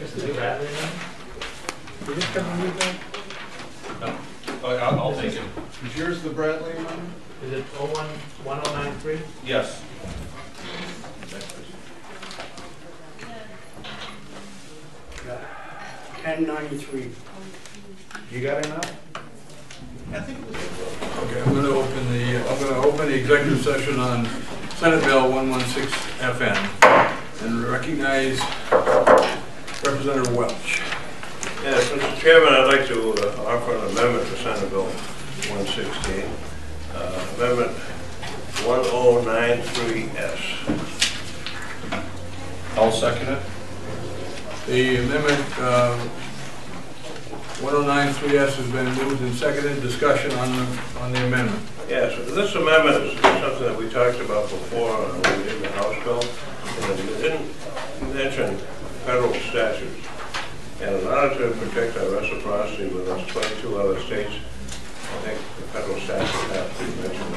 Is it Bradley then? Did this come from you, Bill? Oh, I'll, I'll take it. Is yours the Bradley amendment? Is it oh one, one oh nine three? Yes. Ten ninety-three. You got enough? it now? Okay, I'm gonna open the, I'm gonna open the executive session on Senate Bill 116 FN and recognize Representative Welch. Yes, Mr. Chairman, I'd like to uh, offer an amendment to Senate Bill 116, uh, Amendment 1093S. I'll second it. The amendment, uh, 1093S has been moved and seconded. Discussion on the, on the amendment. Yes, this amendment is something that we talked about before when we did the House bill, and it didn't mention federal statutes. And in order to protect our reciprocity with those 22 other states, I think the federal statutes have to be mentioned.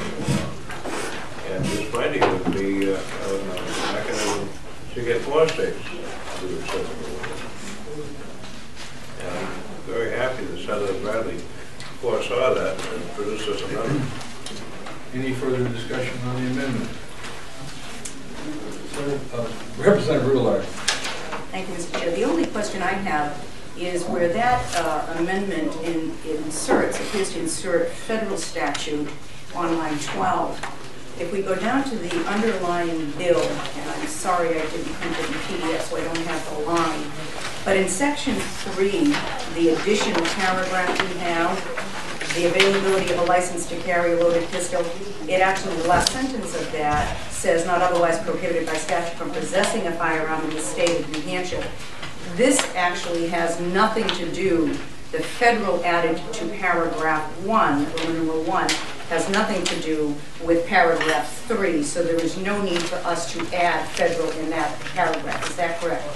And this binding would be uh, a mechanism to get more states to accept the rule. And I'm very happy that Senator Bradley foresaw that and produced this amendment. Any further discussion on the amendment? Uh, Representative Rouillard. Thank you, Mr. Chair. The only question I have is where that uh, amendment in- inserts, appears to insert federal statute on line 12. If we go down to the underlying bill, and I'm sorry I didn't print it in PDF, so I don't have the line, but in section three, the additional paragraph we have, the availability of a license to carry a loaded pistol, it actually, the last sentence of that says not otherwise prohibited by statute from possessing a firearm in the state of New Hampshire. This actually has nothing to do, the federal added to paragraph one, Roman numeral one, has nothing to do with paragraph three, so there is no need for us to add federal in that paragraph. Is that correct?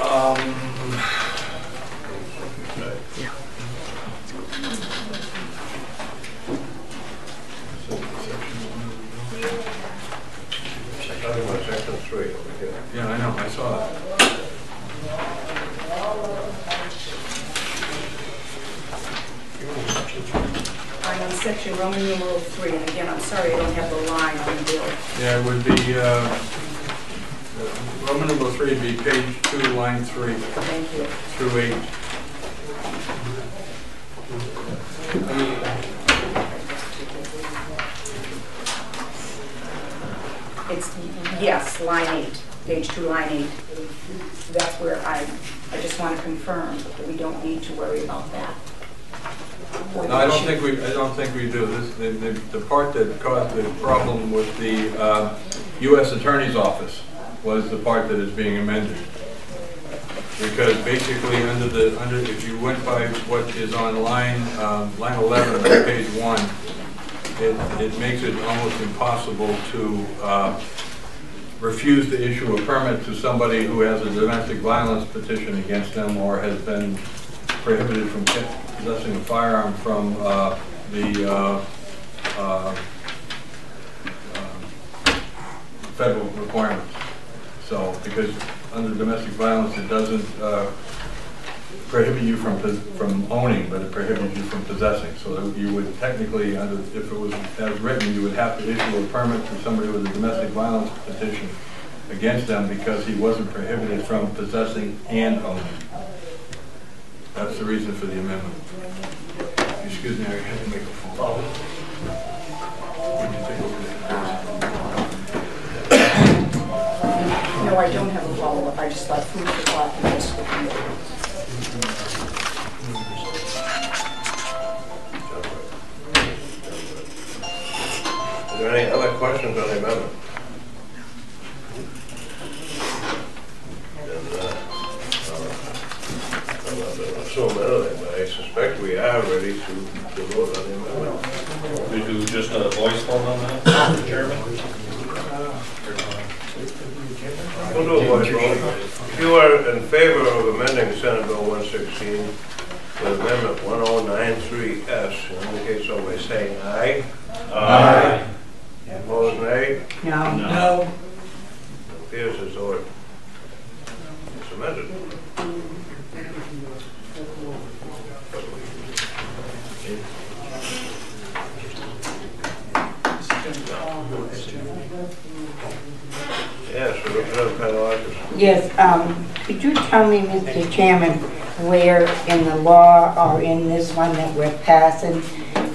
Um, Talking about section three over here. Yeah, I saw that. I'm on section Roman numeral three, and again, I'm sorry I don't have the line on the bill. Yeah, it would be, uh, Roman number three would be page two, line three Thank you. through eight. It's, yes, line eight, page two, line eight. That's where I, I just want to confirm that we don't need to worry about that. No, I don't think we, I don't think we do. This, the, the, the part that caused the problem with the, uh, US Attorney's Office was the part that is being amended. Because basically, under the, under, if you went by what is on line, um, line eleven of page one, it, it makes it almost impossible to, uh, refuse to issue a permit to somebody who has a domestic violence petition against them or has been prohibited from possessing a firearm from uh, the uh, uh, uh, federal requirements. So, because under domestic violence, it doesn't uh, prohibit you from, from owning, but it prohibits you from possessing. So you would technically, under, if it was as written, you would have to issue a permit to somebody with a domestic violence petition against them because he wasn't prohibited from possessing and owning. That's the reason for the amendment. Excuse me, I had to make a phone call. No, I don't have a follow-up, I just thought food for thought. and there any other questions on the amendment? Uh, uh, I'm not gonna assume anything, but I suspect we are ready to, to vote on the amendment. We do just a voice vote on that, Mr. Chairman? We'll do a voice vote. If you are in favor of amending Senate Bill 116 with Amendment 1093S, indicate so by saying aye. Aye. Opposed, nay? No. No. Appears as though it is amended. Yes, Representative Pantelakos. Yes, um, could you tell me, Mr. Chairman, where in the law or in this one that we're passing,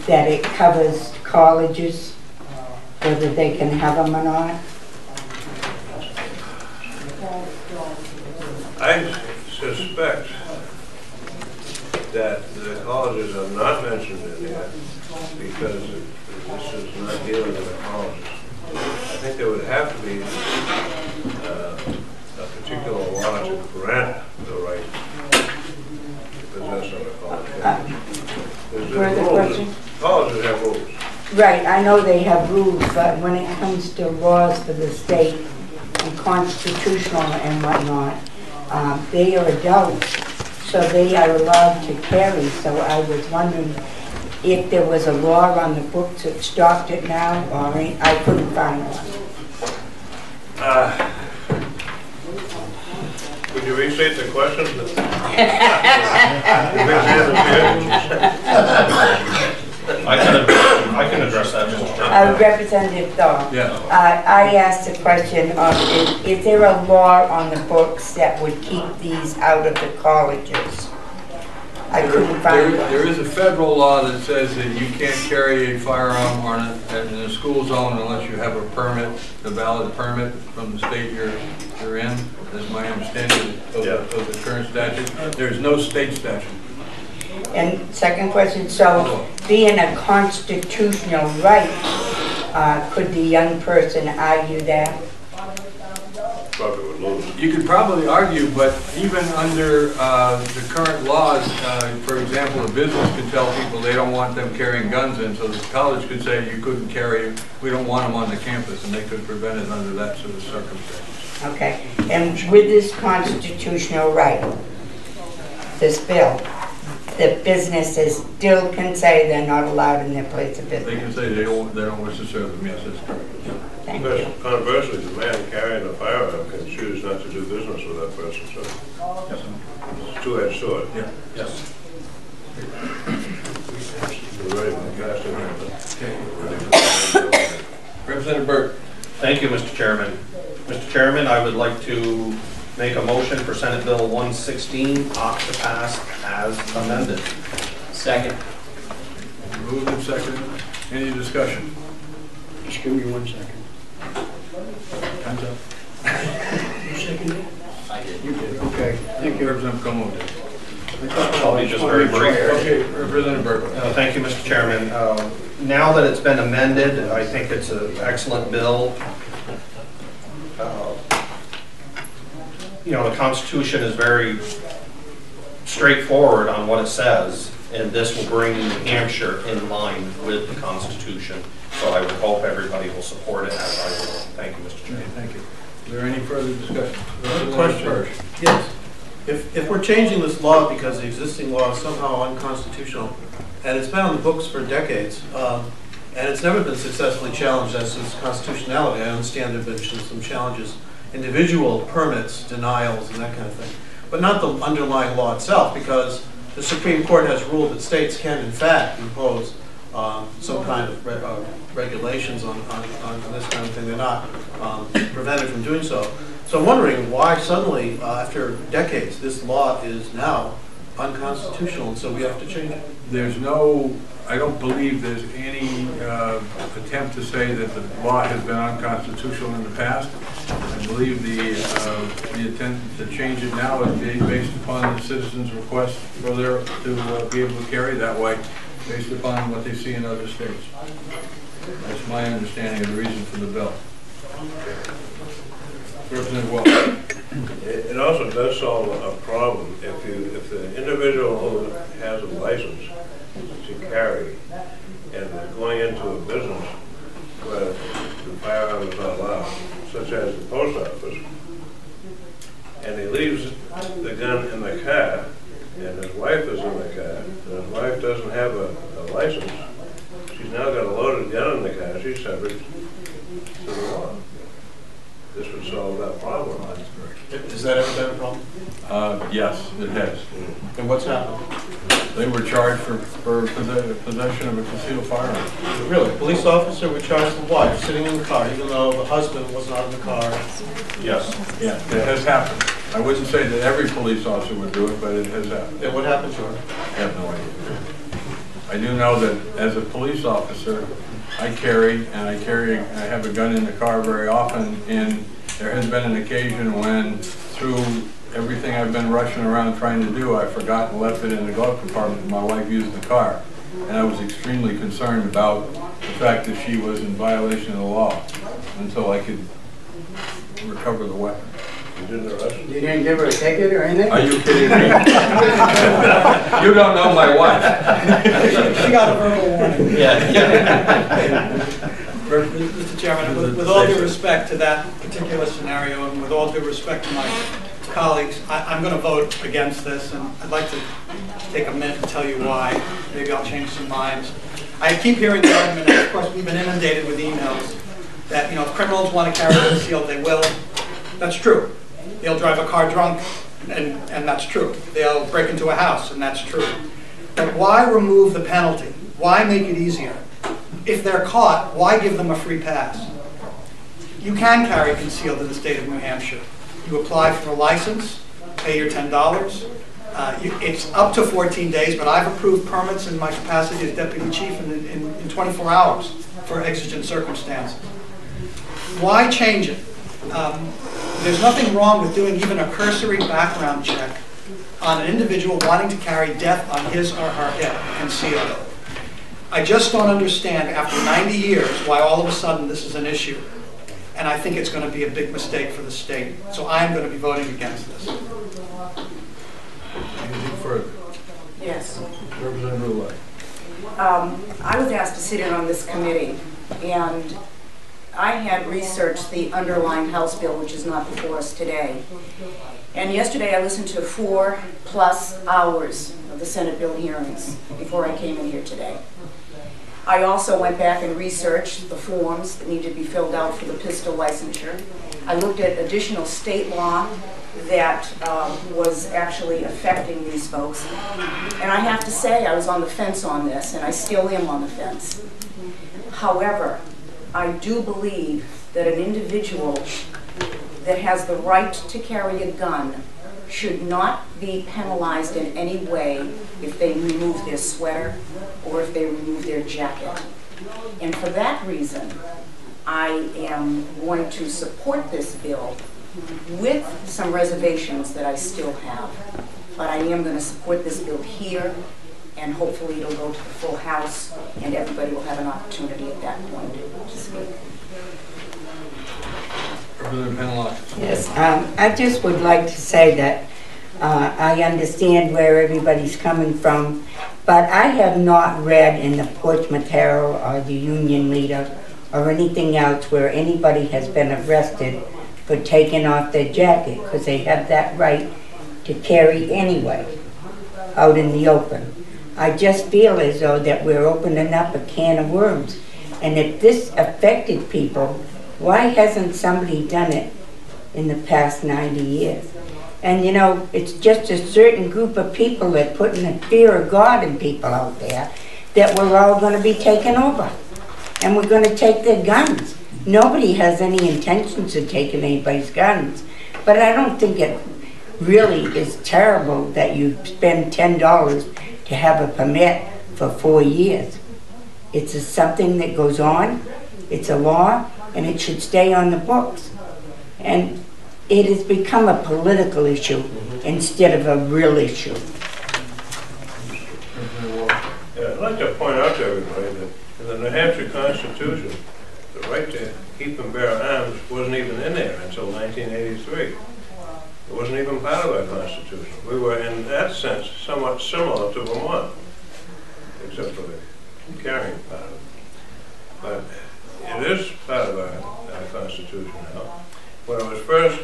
that it covers colleges, whether they can have them or not? I suspect that the colleges are not mentioned in here because this is not dealing with the colleges. I think there would have to be uh, a particular law to grant the right to possess of a college campus. There's- there's Further question? Colleges have rules. Right, I know they have rules, but when it comes to laws for the state and constitutional and whatnot, um, they are adults, so they are allowed to carry. So I was wondering if there was a law on the books that stopped it now, or I couldn't find one. Uh, Would you restate the question? I can, I can address that, Mr. Uh, Chairman. Representative Thor. Yeah. Uh, I asked the question of, is, is there a law on the books that would keep these out of the colleges? I couldn't find There one. is a federal law that says that you can't carry a firearm on a, in a school zone unless you have a permit, a valid permit from the state you're, you're in. That's my understanding of, the- of the current statute. There's no state statute. And second question, so being a constitutional right, uh, could the young person argue that? Probably would lose. You could probably argue, but even under uh, the current laws, uh, for example, a business could tell people they don't want them carrying guns in, so the college could say you couldn't carry, we don't want them on the campus, and they could prevent it under that sort of circumstance. Okay, and with this constitutional right, this bill, the businesses still can say they're not allowed in their place of business. They can say they don't, they don't wish to serve them, yes, that's correct. Thank But you. conversely, the man carrying a firearm can choose not to do business with that person, so it's a two-edged sword. Yeah. Yes. We're ready for the casting. Representative Burt. Thank you, Mr. Chairman. Mr. Chairman, I would like to make a motion for Senate Bill 116 opt to pass as amended. Second. Moved and seconded. Any discussion? Just give me one second. Time's up. You did, okay. Thank you. Representative Como did. I'll be just very brief. Okay, Representative Burt. Uh, Thank you, Mr. Chairman. Uh, Now that it's been amended, I think it's an excellent bill. You know, the Constitution is very straightforward on what it says, and this will bring New Hampshire in line with the Constitution. So I would hope everybody will support it as I will. Thank you, Mr. Chairman. thank you. Is there any further discussion? Representative question. Birch. Yes. If, if we're changing this law because the existing law is somehow unconstitutional, and it's been on the books for decades, um, and it's never been successfully challenged as to its constitutionality, I understand there've been some challenges, individual permits, denials, and that kind of thing, but not the underlying law itself, because the Supreme Court has ruled that states can in fact impose um, some kind of re- uh, regulations on, on, on this kind of thing. They're not um, prevented from doing so. So I'm wondering why suddenly, uh, after decades, this law is now unconstitutional, and so we have to change it. There's no, I don't believe there's any uh, attempt to say that the law has been unconstitutional in the past. I believe the, uh, the attempt to change it now is based upon the citizens' request for their, to uh, be able to carry that way, based upon what they see in other states. That's my understanding of the reason for the bill. Representative Welch. It also does solve a problem if you, if the individual who has a license to carry and they're going into a business where the firearm is not allowed, such as the post office, and he leaves the gun in the car, and his wife is in the car, and his wife doesn't have a, a license, she's now got a loaded gun in the car, she's subject to the law. This would solve that problem. Has that ever been a problem? Uh, Yes, it has. And what's happened? They were charged for for possession of a concealed firearm. Really, police officer were charged the wife Sitting in the car, even though the husband was not in the car. Yes. Yeah, it has happened. I wouldn't say that every police officer would do it, but it has happened. And what happened to her? I have no idea. I do know that as a police officer, I carry, and I carry, I have a gun in the car very often, and there has been an occasion when, through everything I've been rushing around trying to do, I forgot and left it in the glove compartment, my wife used the car. And I was extremely concerned about the fact that she was in violation of the law, until I could recover the weapon. You didn't arrest him? You didn't give her a ticket or anything? Are you kidding me? You don't know my wife. She got a verbal warning. Yeah. Mr. Chairman, with with all due respect to that particular scenario, and with all due respect to my colleagues, I- I'm going to vote against this, and I'd like to take a minute and tell you why. Maybe I'll change some minds. I keep hearing the argument, and of course, we've been inundated with emails, that, you know, if criminals want to carry it concealed, they will. That's true. They'll drive a car drunk, and, and that's true. They'll break into a house, and that's true. But why remove the penalty? Why make it easier? If they're caught, why give them a free pass? You can carry concealed in the state of New Hampshire. You apply for a license, pay your $10. Uh, It's up to 14 days, but I've approved permits in my capacity as deputy chief in, in in 24 hours for exigent circumstances. Why change it? Um, There's nothing wrong with doing even a cursory background check on an individual wanting to carry death on his or her hip concealed. I just don't understand, after 90 years, why all of a sudden this is an issue. And I think it's going to be a big mistake for the state. So I am going to be voting against this. Anything further? Yes. Representative Lewis. Um, I was asked to sit in on this committee, and I had researched the underlying House bill, which is not before us today. And yesterday, I listened to four-plus hours of the Senate bill hearings before I came in here today. I also went back and researched the forms that need to be filled out for the pistol licensure. I looked at additional state law that um, was actually affecting these folks. And I have to say, I was on the fence on this, and I still am on the fence. However, I do believe that an individual that has the right to carry a gun should not be penalized in any way if they remove their sweater or if they remove their jacket. And for that reason, I am going to support this bill with some reservations that I still have. But I am going to support this bill here, and hopefully it'll go to the full House, and everybody will have an opportunity at that point to speak. Yes, um, I just would like to say that uh, I understand where everybody's coming from, but I have not read in the Portsmouth Herald or the Union Leader or anything else where anybody has been arrested for taking off their jacket, because they have that right to carry anyway, out in the open. I just feel as though that we're opening up a can of worms. And if this affected people, why hasn't somebody done it in the past 90 years? And you know, it's just a certain group of people that putting the fear of God in people out there that we're all going to be taken over. And we're going to take their guns. Nobody has any intentions of taking anybody's guns. But I don't think it really is terrible that you spend $10 to have a permit for four years. It's something that goes on, it's a law, and it should stay on the books. And it has become a political issue mm-hmm. instead of a real issue. Yeah, I'd like to point out to everybody that in the New Hampshire Constitution, the right to keep and bear arms wasn't even in there until 1983. It wasn't even part of our Constitution. We were, in that sense, somewhat similar to Vermont, except for the carrying part of it. But it is part of our, our Constitution now. When it was first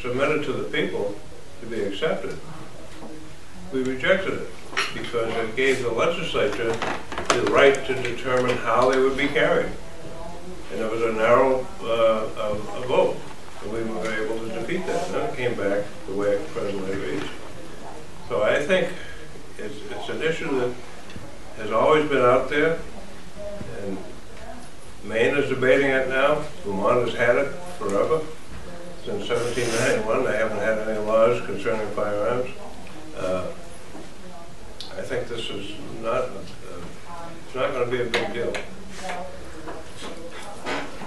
submitted to the people to be accepted, we rejected it because it gave the legislature the right to determine how they would be carried. And it was a narrow uh, a a vote. and we were able to defeat that. And it came back the way it presently reads. So I think it's, it's an issue that has always been out there, and Maine is debating it now. Vermont has had it forever. Since 1791, they haven't had any laws concerning firearms. Uh, I think this is not, uh, it's not going to be a big deal.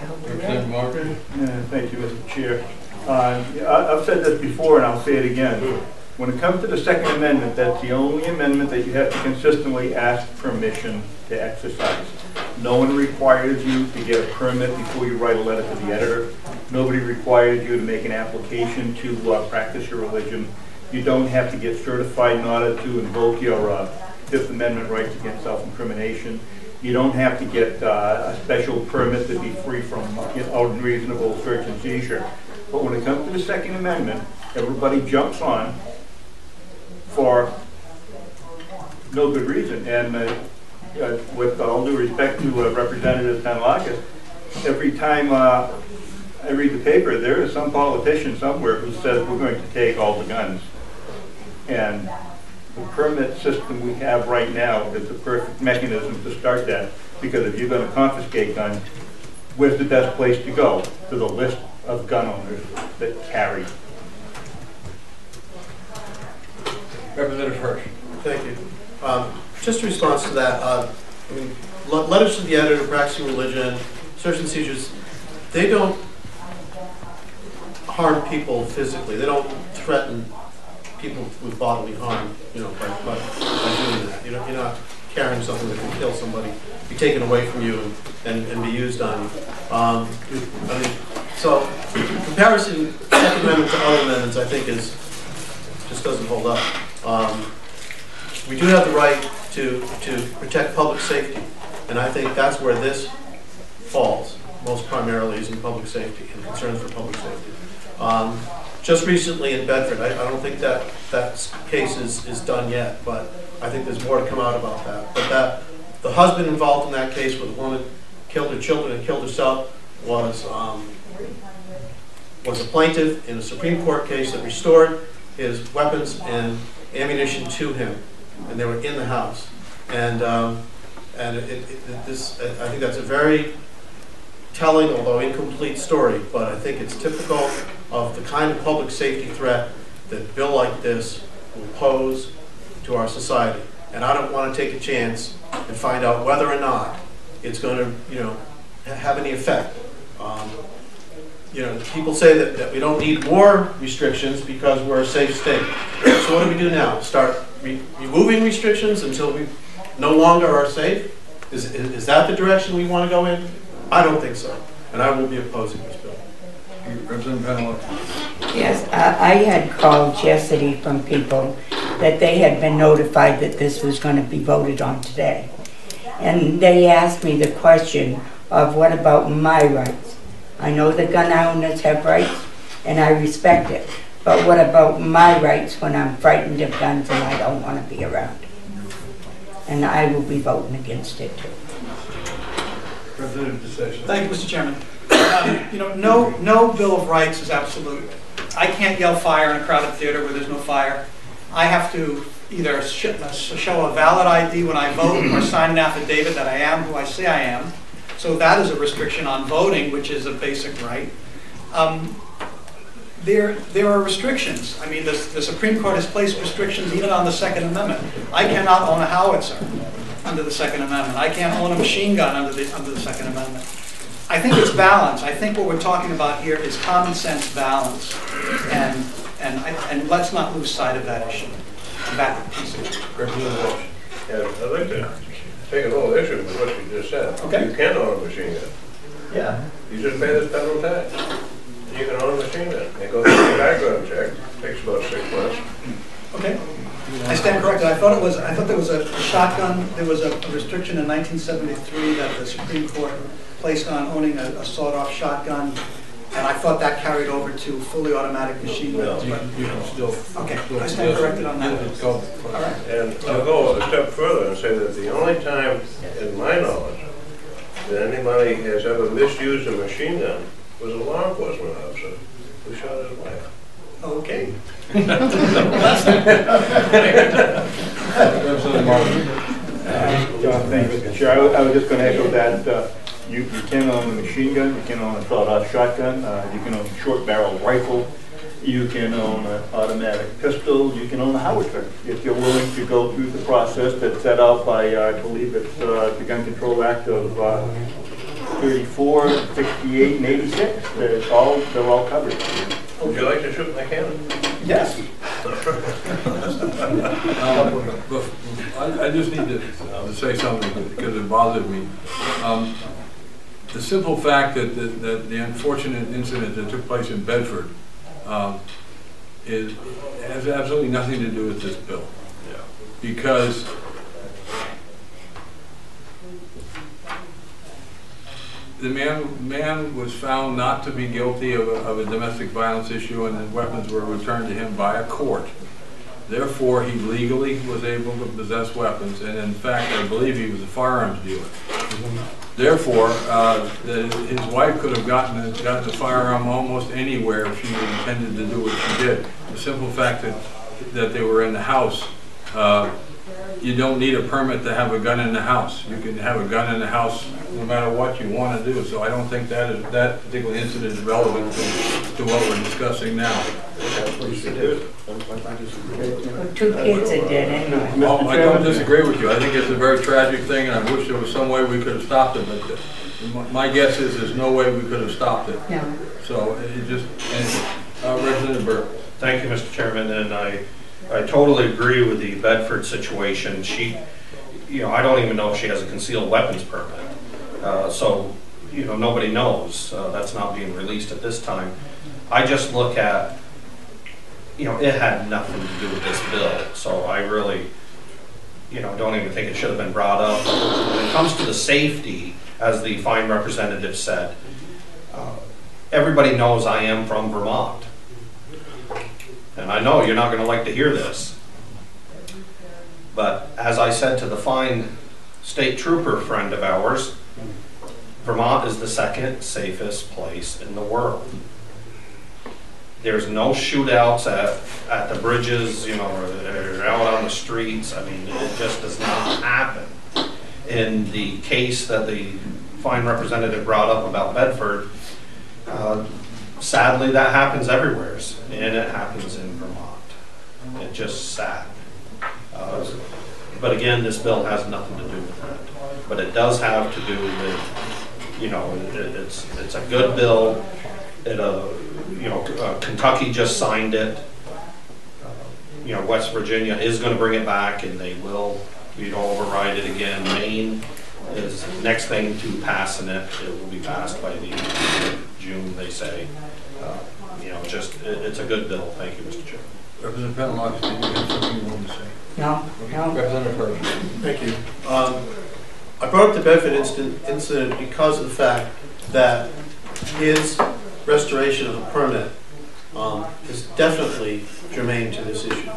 Representative Marbury? Yeah, Thank you, Mr. Chair. Uh, I- I've said this before, and I'll say it again. When it comes to the Second Amendment, that's the only amendment that you have to consistently ask permission to exercise. No one requires you to get a permit before you write a letter to the editor. Nobody required you to make an application to uh, practice your religion. You don't have to get certified in order to invoke your uh, Fifth Amendment rights against self-incrimination. You don't have to get uh, a special permit to be free from uh, unreasonable search and seizure. But when it comes to the Second Amendment, everybody jumps on for no good reason. And uh, with all due respect to uh, Representative Pantelakos, every time uh, I read the paper, there is some politician somewhere who says we're going to take all the guns. And the permit system we have right now is the perfect mechanism to start that. Because if you're going to confiscate guns, where's the best place to go? To the list of gun owners that carry. Representative Hirsch? Thank you. Um, Just a response to that, uh, I mean, letters to the editor, practicing religion, search and seizures, they don't harm people physically. They don't threaten people with bodily harm, you know, by, by by doing that. You know, you're not carrying something that can kill somebody, be taken away from you and, and and be used on you. Um, I mean, so comparison Second Amendment to other amendments, I think is, just doesn't hold up. Um, we do have the right to, to protect public safety, and I think that's where this falls, most primarily is in public safety and concerns for public safety. Um, just recently in Bedford, I, I don't think that, that case is, is done yet, but I think there's more to come out about that. But that, the husband involved in that case with the woman killed her children and killed herself was, um, was a plaintiff in a Supreme Court case that restored his weapons and ammunition to him, and they were in the house. And, um, and it, it, this, I think that's a very telling, although incomplete story, but I think it's typical of the kind of public safety threat that a bill like this will pose to our society. And I don't want to take a chance and find out whether or not it's going to, you know, have any effect. Um, you know, people say that, that we don't need more restrictions because we're a safe state. So what do we do now? Start re- removing restrictions until we no longer are safe? Is, is is that the direction we want to go in? I don't think so, and I will be opposing this bill. Representative Pantelakos? Yes, I I had called yesterday from people that they had been notified that this was going to be voted on today. And they asked me the question of what about my rights? I know the gun owners have rights, and I respect it. But what about my rights when I'm frightened of guns and I don't want to be around? And I will be voting against it too. DeSession? Thank you, Mr. Chairman. Um, You know, no, no Bill of Rights is absolute. I can't yell fire in a crowded theater where there's no fire. I have to either sh- uh, show a valid ID when I vote or sign an affidavit that I am who I say I am. So that is a restriction on voting, which is a basic right. Um, There, there are restrictions. I mean, the, the Supreme Court has placed restrictions even on the Second Amendment. I cannot own a howitzer under the Second Amendment. I can't own a machine gun under the, under the Second Amendment. I think it's balance. I think what we're talking about here is common sense balance. And, and, I- and let's not lose sight of that issue. That piece of it. Representative Walsh? Yeah, I'd like to take a little issue with what you just said. Okay. You can own a machine gun. Yeah. You just pay this federal tax. You can own a machine gun. It goes through a background check, takes about six months. Okay? I stand corrected. I thought it was, I thought there was a shotgun, there was a a restriction in 1973 that the Supreme Court placed on owning a a sawed-off shotgun, and I thought that carried over to fully automatic machine guns. You but- can, you can still. Okay, still- I stand corrected on that. It's All right. And I'll go a step further and say that the only time, in my knowledge, that anybody has ever misused a machine gun was a law enforcement officer. who shot his wife. Okay. Representative Martin. John, thank you, Mr. Chair. I was- I was just going to echo that. uh, You you can own a machine gun, you can own a sawed-off shotgun, uh, you can own a short barrel rifle, you can own an automatic pistol, you can own a howitzer. If you're willing to go through the process that's set out by, uh, I believe it's uh, the Gun Control Act of uh, 34, 68, and 86, it's all, they're all covered. Would you like to shoot my cannon? Yes. Um, but I, I just need to, uh, to say something because it bothered me. Um, The simple fact that, that, that the unfortunate incident that took place in Bedford, um, is, has absolutely nothing to do with this bill. Because the man, man was found not to be guilty of a, of a domestic violence issue and the weapons were returned to him by a court. Therefore, he legally was able to possess weapons, and in fact, I believe he was a firearms dealer. Therefore, uh, the- his wife could have gotten, a- gotten a firearm almost anywhere if she intended to do what she did. The simple fact that, that they were in the house, uh, you don't need a permit to have a gun in the house. You can have a gun in the house no matter what you want to do. So I don't think that is, that particular incident is relevant to, to what we're discussing now. Two kids are dead anyway. Well, I don't disagree with you. I think it's a very tragic thing, and I wish there was some way we could have stopped it, but my- my guess is there's no way we could have stopped it. No. So it just, and, uh, Representative Burke. Thank you, Mr. Chairman, and I, I totally agree with the Bedford situation. She, you know, I don't even know if she has a concealed weapons permit. Uh, So, you know, nobody knows. Uh, That's not being released at this time. I just look at, you know, it had nothing to do with this bill, so I really, you know, don't even think it should have been brought up. When it comes to the safety, as the fine representative said, uh, everybody knows I am from Vermont. And I know you're not gonna like to hear this. But as I said to the fine state trooper friend of ours, Vermont is the second safest place in the world. There's no shootouts at, at the bridges, you know, or, or out on the streets. I mean, it just does not happen. In the case that the fine representative brought up about Bedford, uh, sadly, that happens everywhere, and it happens in Vermont. It's just sad. Uh, But again, this bill has nothing to do with that. But it does have to do with, you know, it- it's, it's a good bill. It, uh, you know, uh, Kentucky just signed it. Uh, You know, West Virginia is gonna bring it back, and they will, you know, override it again. Maine is next thing to passing it. It will be passed by the end of June, they say. Uh, You know, just, it, it's a good bill. Thank you, Mr. Chairman. Representative Penelon, did you have something you wanted to say? No, no. Representative Burke. Thank you. Um, I brought up the Bedford incident, because of the fact that his restoration of a permit um, is definitely germane to this issue.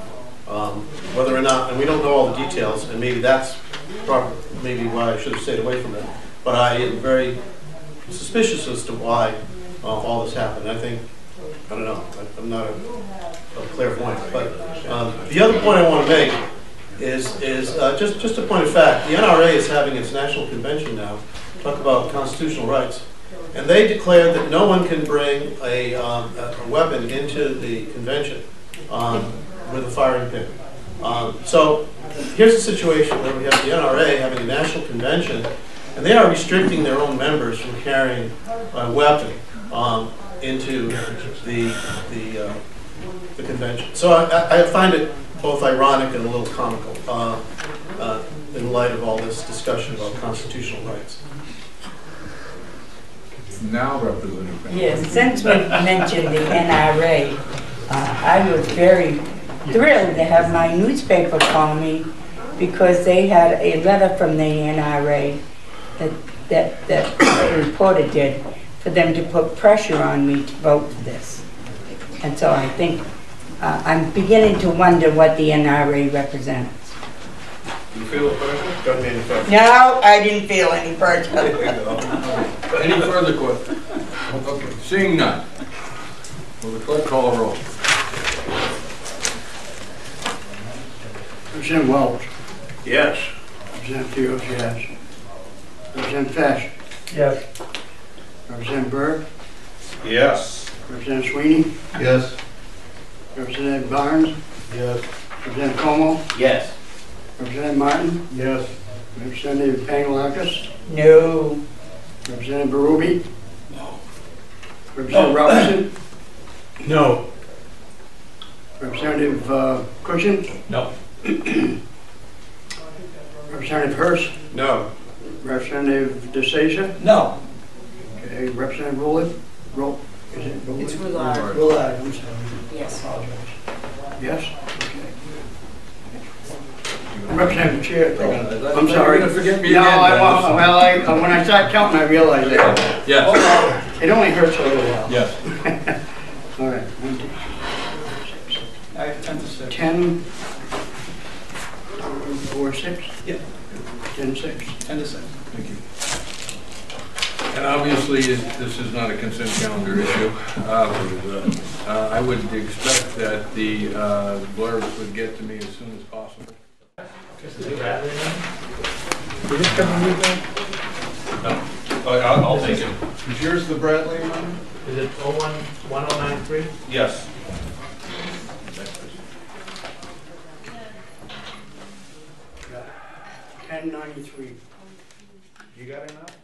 Um, Whether or not, and we don't know all the details, and maybe that's prob- maybe why I should have stayed away from it, but I am very suspicious as to why uh, all this happened. I think, I don't know, I- I'm not a a clairvoyant, but um, the other point I want to make is, is uh, just, just a point of fact, the NRA is having its national convention now, talk about constitutional rights. And they declared that no one can bring a, um, a weapon into the convention um, with a firing pin. Um, So here's a situation where we have the NRA having a national convention, and they are restricting their own members from carrying a weapon um, into the, the, uh, the convention. So I- I find it both ironic and a little comical uh, uh, in light of all this discussion about constitutional rights. Now, Representative Penelon. Yes, since we mentioned the NRA, uh, I was very thrilled to have my newspaper call me because they had a letter from the NRA that, that, that the reporter did for them to put pressure on me to vote for this. And so I think, uh, I'm beginning to wonder what the NRA represents. You feel the pressure? Gun manufacturer. No, I didn't feel any pressure. Any further questions? Okay, seeing none. Will the clerk call a roll? Representative Welch. Yes. Representative Fields, yes. Representative Fesh. Yes. Representative Burke. Yes. Representative Sweeney. Yes. Representative Barnes. Yes. Representative Como. Yes. Representative Martin. Yes. Representative Pantelakos. No. Representative Berube. No. Representative Robinson. No. Representative uh, Cushing. No. Representative Hurst. No. Representative DeSacia. No. Okay, Representative Rowland. Roll. Is it Rowland? It's Rouillard. Rouillard, I'm sorry. Yes. Apologize. Yes? Okay. Representative Chair. I'm sorry. You're gonna forget me No, again, I, Dennis. wa- well, I, uh, when I start counting, I realize that. Yes, It only hurts a little while. yes. All right, one, two, I have 10 to 6. ten, four, six? Yeah. Ten, six. 10 to 6. Thank you. And obviously, it- this is not a consent calendar issue. Um, uh, I would expect that the uh, blurbs would get to me as soon as possible. You just come and read that? Oh, I'll, I'll take it. Is yours the Bradley one? Is it 01, 1093? Yes. Ten ninety-three. You got enough?